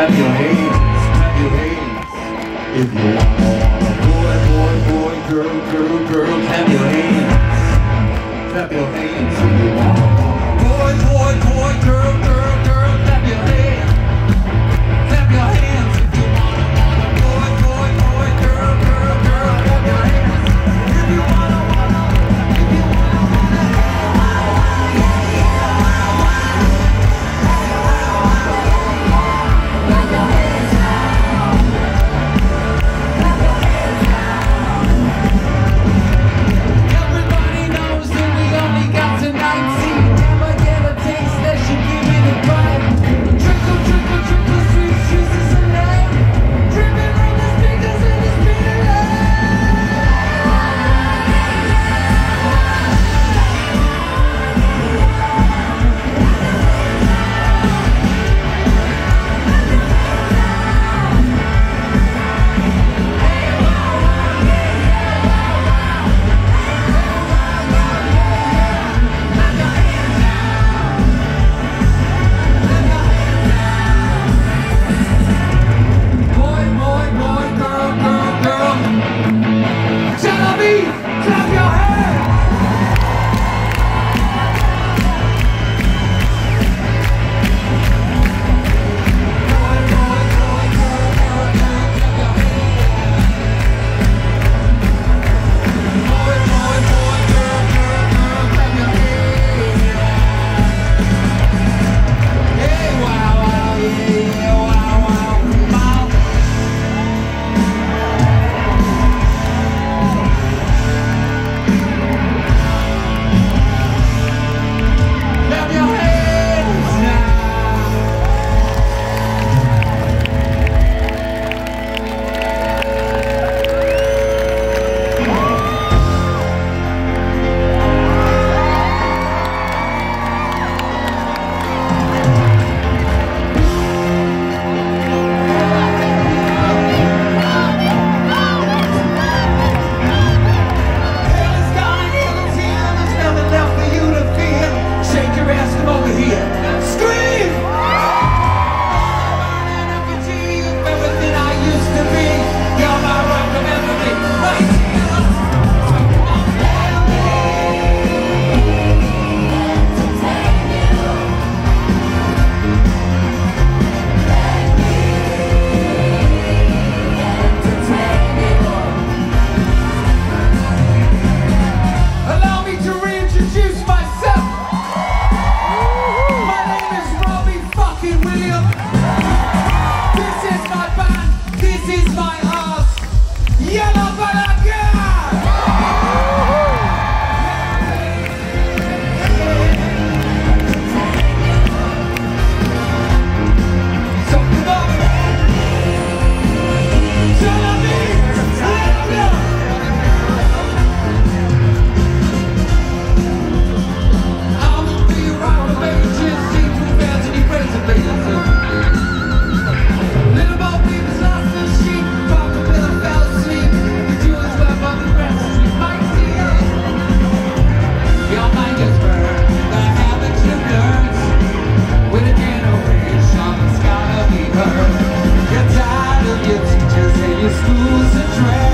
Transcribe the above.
clap your hands, clap your hands if you want. dread.